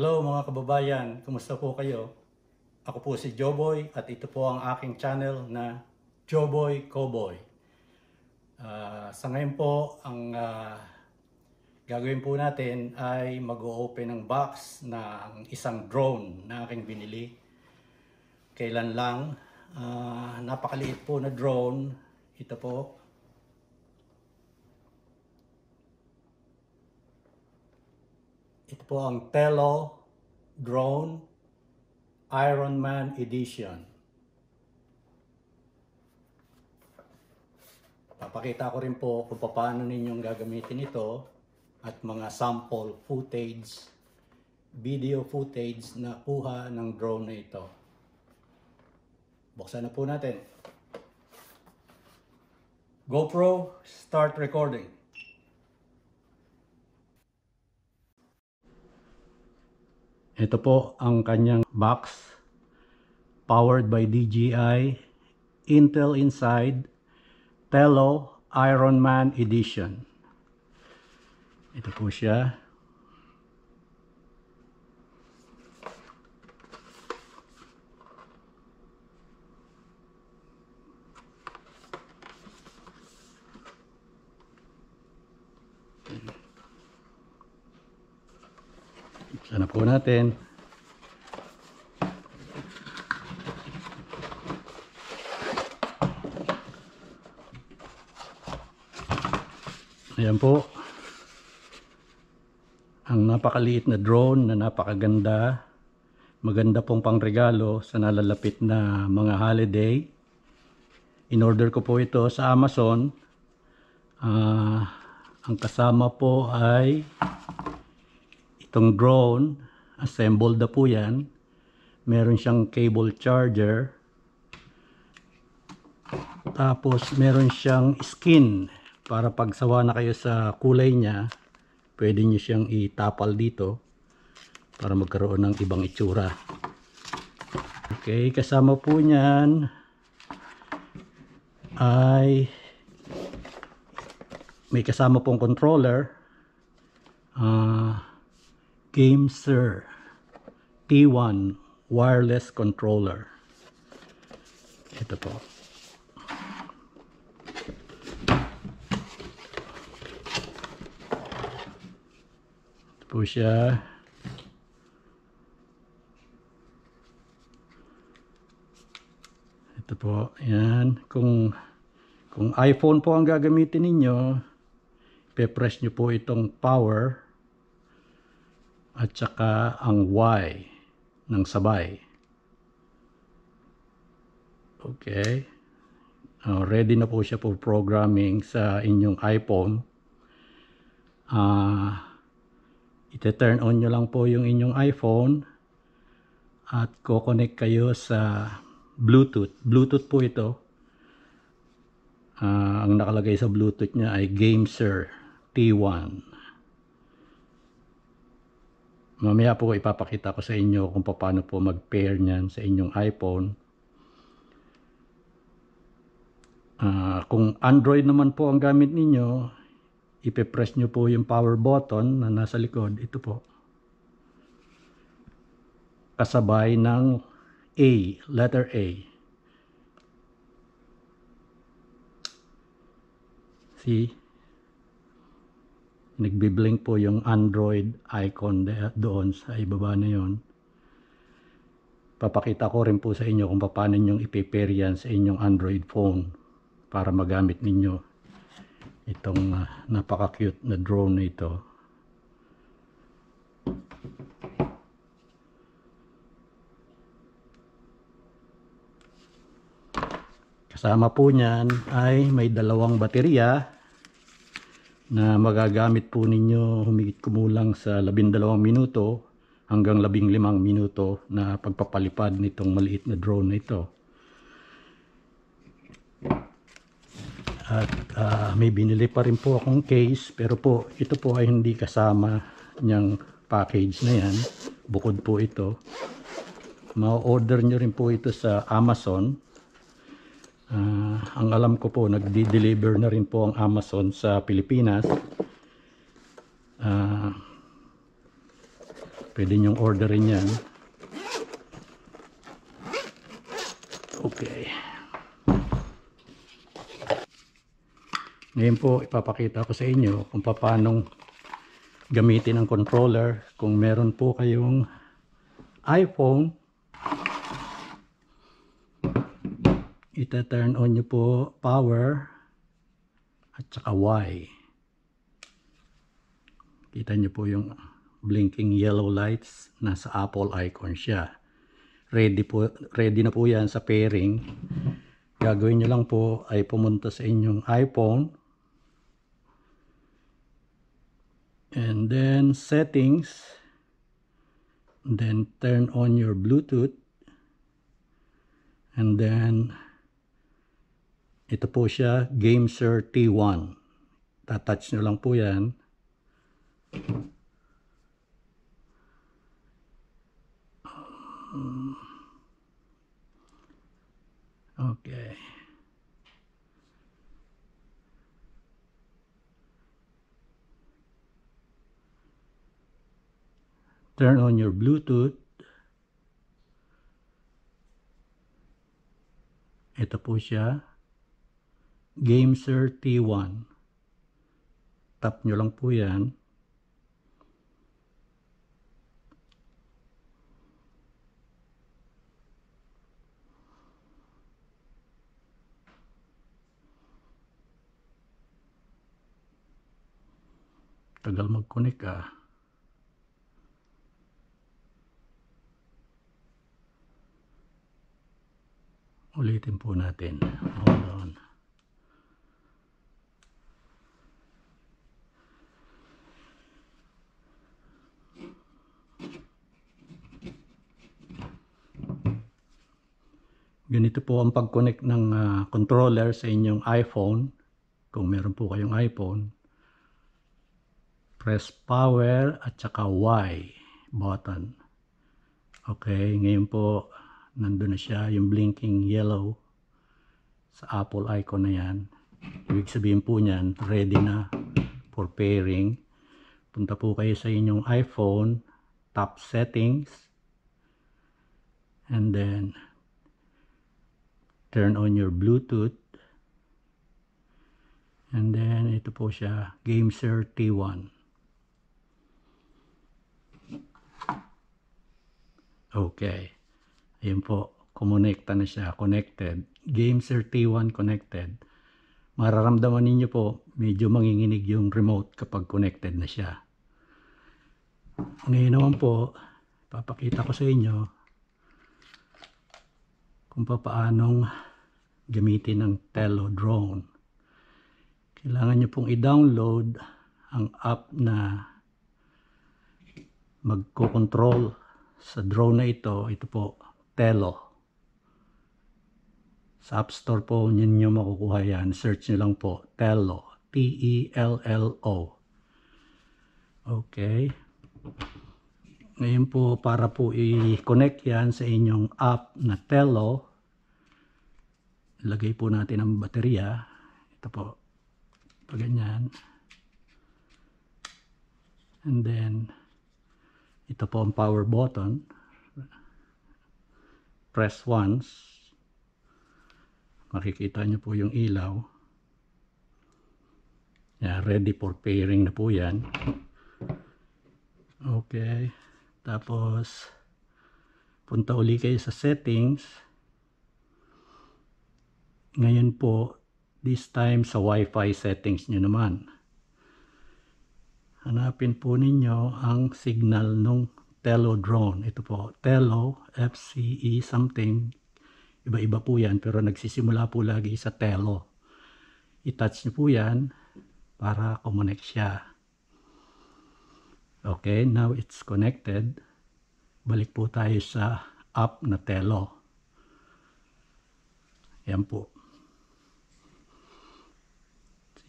Hello mga kababayan, kumusta po kayo? Ako po si Joboy at ito po ang aking channel na Joboy Cowboy. Ah, sa ngayon po, ang ah, gagawin po natin ay mag-open ng box ng isang drone na aking binili. Kailan lang, Ah, napakaliit po na drone. Ito po, Ito po ang Tello Drone Iron Man Edition. Papakita ko rin po kung paano ninyong gagamitin ito at mga sample footage, video footage na kuha ng drone na ito. Buksan na po natin. GoPro, start recording. Ito po ang kanyang box powered by DJI Intel Inside Tello Iron Man Edition. Ito po siya. Sana po natin. Ayan po. Ang napakaliit na drone na napakaganda. Maganda pong pangregalo sa nalalapit na mga holiday. In-order ko po ito sa Amazon. Ah, ang kasama po ay itong drone. Assembled na po yan. Meron siyang cable charger. Tapos meron siyang skin para pag sawa na kayo sa kulay niya, pwede niyo siyang itapal dito para magkaroon ng ibang itsura. Okay, kasama po niyan ay may kasama pong controller. Ah, GameSir T1 wireless controller. Ito po. Ito po siya. Ito po. Yan. Kung, kung iPhone po ang gagamitin ninyo, pe-press nyo po itong power at saka ang Y ng sabay. Okay. Uh, ready na po siya for programming sa inyong iPhone. Uh, ite-turn on nyo lang po yung inyong iPhone at ko-connect kayo sa Bluetooth. Bluetooth po ito. Uh, ang nakalagay sa Bluetooth niya ay GameSir T1. Mamaya po ipapakita ko sa inyo kung paano po mag-pair niyan sa inyong iPhone. Uh, kung Android naman po ang gamit ninyo, ipe-press nyo po yung power button na nasa likod. Ito po. Kasabay ng A, letter A. See? Nagbiblink po yung Android icon doon sa ibaba na yon. Papakita ko rin po sa inyo kung paano nyong ipipair yan sa inyong Android phone para magamit ninyo itong uh, napaka-cute na drone na ito. Kasama po niyan ay may dalawang baterya na magagamit po ninyo humigit kumulang sa 12 minuto hanggang 15 minuto na pagpapalipad nitong maliit na drone na ito. At uh, may binili pa rin po akong case pero po ito po ay hindi kasama niyang package na yan. Bukod po ito. Ma-order nyo rin po ito sa Amazon Uh, ang alam ko po, nagdi-deliver na rin po ang Amazon sa Pilipinas. Uh, Pwede niyong orderin yan. Okay. Ngayon po, ipapakita ko sa inyo kung paano gamitin ang controller. Kung meron po kayong iPhone, ita-turn on nyo po power at saka Y. Kita nyo po yung blinking yellow lights. Nasa Apple icon siya. Ready, po, ready na po yan sa pairing. Gagawin nyo lang po ay pumunta sa inyong iPhone. And then settings. Then turn on your Bluetooth. And then ito po siya, GameSir T1. Tatouch nyo lang po yan. Okay. Turn on your Bluetooth. Ito po siya. GameSir T1. Tap nyo lang po yan. Tagal mag-connect ah. Ulitin po natin. Hold on. Ganito po ang pag-connect ng ah, controller sa inyong iPhone. Kung meron po kayong iPhone. Press power at saka Y button. Okay, ngayon po nandun na siya yung blinking yellow sa Apple icon na yan. Ibig sabihin po niyan, ready na for pairing. Punta po kayo sa inyong iPhone, top settings, and then turn on your Bluetooth. And then ito po siya, GameSir T1. Okay. Ayun po, kumonekta na siya, connected. GameSir T1 connected. Mararamdaman ninyo po, medyo manginginig yung remote kapag connected na siya. Ngayon naman po, papakita ko sa inyo kung paanong gamitin ng Telo drone. Kailangan nyo pong i-download ang app na magko-control sa drone na ito. Ito po, Telo. Sa App Store po ninyo makukuha yan. Search nyo lang po, Telo. T-E-L-L-O. Okay. Ngayon po, para po i-connect yan sa inyong app na Telo, lagay po natin ang baterya. Ito po. Pag. And then, ito po ang power button. Press once. Makikita nyo po yung ilaw. Yeah, ready for pairing na po yan. Okay. Tapos, punta uli kayo sa settings. Ngayon po, this time sa Wi-Fi settings nyo naman. Hanapin po ninyo ang signal nung Telo drone. Ito po, Telo, FCE something. Iba-iba po yan, pero nagsisimula po lagi sa Telo. I-touch nyo po yan para kumonek siya. Okay, now it's connected. Balik po tayo sa app na Telo. Yan po.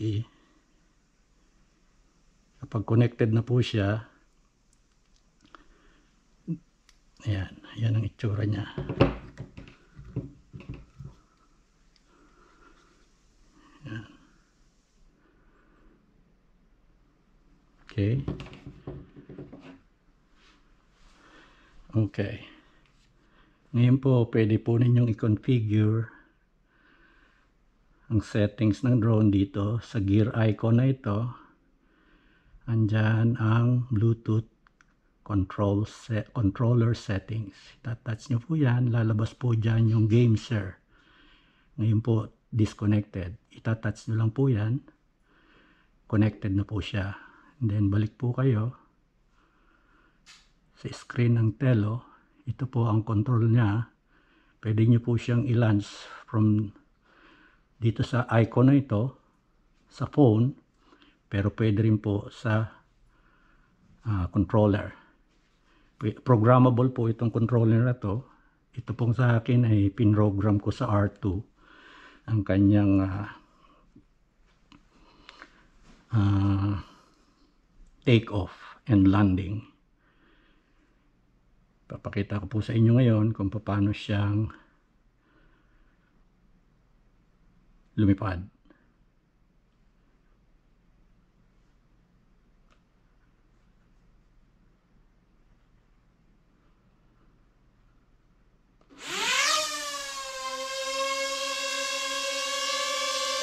See? Kapag connected na po siya, ayan, yan ang itsura niya. Ayan. Okay. Okay. Ngayon po, pwede po ninyong i-configure ang settings ng drone dito sa gear icon na ito. Andyan ang Bluetooth control set, controller settings. Tatouch nyo po yan, lalabas po dyan yung game share. Ngayon po, disconnected. Itatouch nyo lang po yan. Connected na po siya. And then, balik po kayo sa screen ng telo. Ito po ang control niya. Pwede nyo po siyang i-launch from dito sa icon na ito sa phone pero pwede rin po sa uh, controller. Programmable po itong controller na to. Ito pong sa akin ay pinrogram ko sa R2 ang kanyang uh, uh, take off and landing. Papakita ko po sa inyo ngayon kung paano siyang lumipad.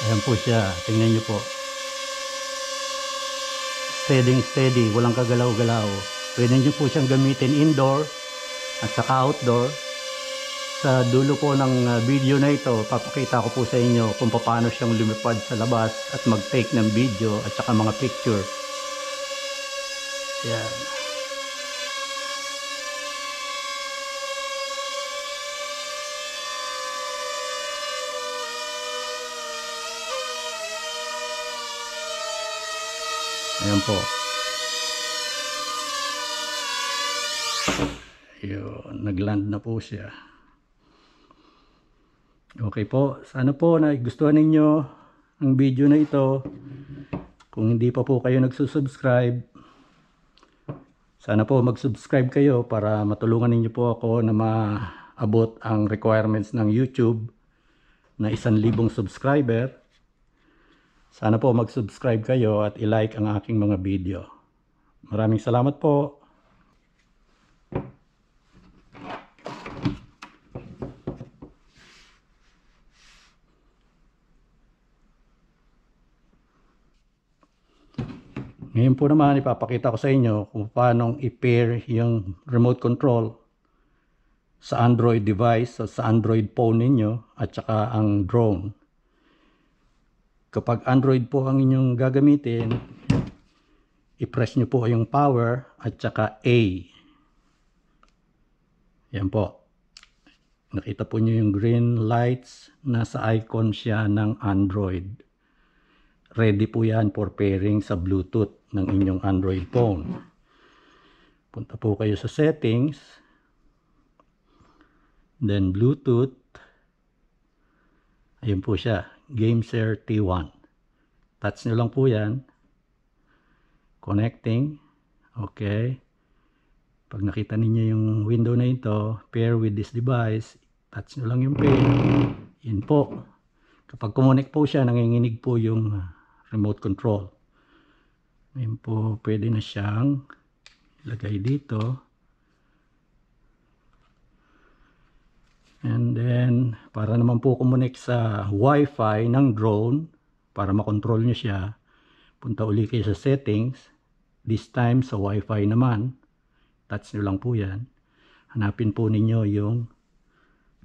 Ayan po siya. Tingnan nyo po. Steady, steady. Walang kagalaw-galaw. Pwede nyo po siyang gamitin indoor at saka outdoor sa dulo po ng uh, video na ito, papakita ko po sa inyo kung paano siyang lumipad sa labas at mag-take ng video at saka mga picture. Yan. Ayan po. Yun, nagland na po siya. Okay po, sana po na gustuhan ninyo ang video na ito. Kung hindi pa po kayo nagsusubscribe, sana po mag-subscribe kayo para matulungan ninyo po ako na maabot ang requirements ng YouTube na isang libong subscriber. Sana po mag-subscribe kayo at i-like ang aking mga video. Maraming salamat po. Ngayon po naman ipapakita ko sa inyo kung paano i-pair yung remote control sa Android device o sa Android phone ninyo at saka ang drone. Kapag Android po ang inyong gagamitin, i-press nyo po yung power at saka A. Yan po. Nakita po nyo yung green lights. Nasa icon siya ng Android. Ready po yan for pairing sa Bluetooth ng inyong Android phone. Punta po kayo sa settings. Then Bluetooth. Ayun po siya. GameShare T1. Touch nyo lang po yan. Connecting. Okay. Pag nakita ninyo yung window na ito, pair with this device, touch nyo lang yung pair. Yun po. Kapag kumunik po siya, nanginginig po yung remote control. Ngayon po, pwede na siyang ilagay dito. And then, para naman po kumunik sa Wi-Fi ng drone, para makontrol nyo siya, punta uli kayo sa settings. This time sa Wi-Fi naman. Touch nyo lang po yan. Hanapin po ninyo yung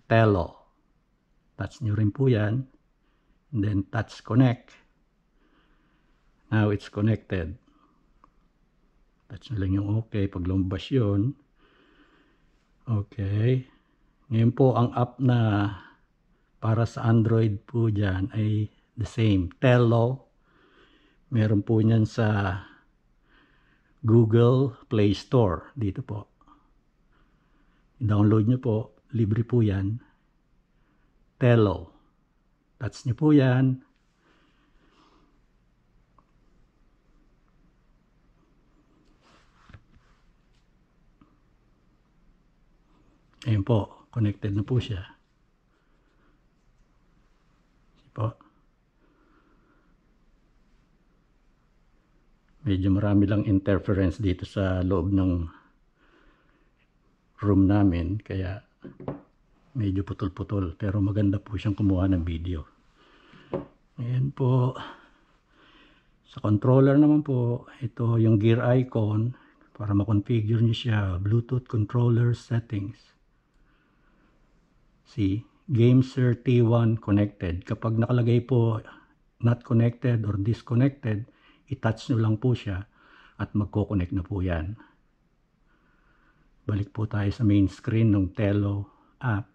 Telo. Touch nyo rin po yan. And then touch connect. Now it's connected. Touch na lang yung okay. Pag lumabas yun. Okay. Ngayon po ang app na para sa Android po dyan ay the same. Tello. Meron po niyan sa Google Play Store. Dito po. I-download nyo po. Libre po yan. Tello. Touch nyo po yan. Ayun po, connected na po siya. Po. Medyo marami lang interference dito sa loob ng room namin kaya medyo putol-putol pero maganda po siyang kumuha ng video. Ayan po. Sa controller naman po, ito yung gear icon para ma-configure niyo siya. Bluetooth controller settings. See, GameSir T1 connected. Kapag nakalagay po not connected or disconnected, i-touch nyo lang po siya at magko-connect na po yan. Balik po tayo sa main screen ng Tello app.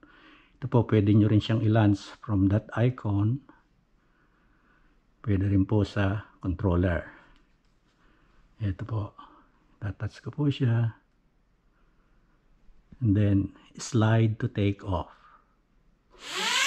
Ito po, pwede nyo rin siyang i-launch from that icon. Pwede rin po sa controller. Ito po. Tatouch ko po siya. And then, slide to take off. Yeah.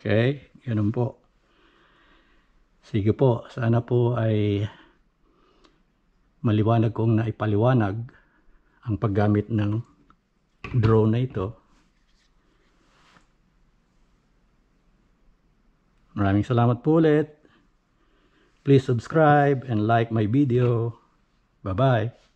Okay, ganun po. Sige po, sana po ay maliwanag kong naipaliwanag ang paggamit ng drone na ito. Maraming salamat po ulit. Please subscribe and like my video. Bye-bye.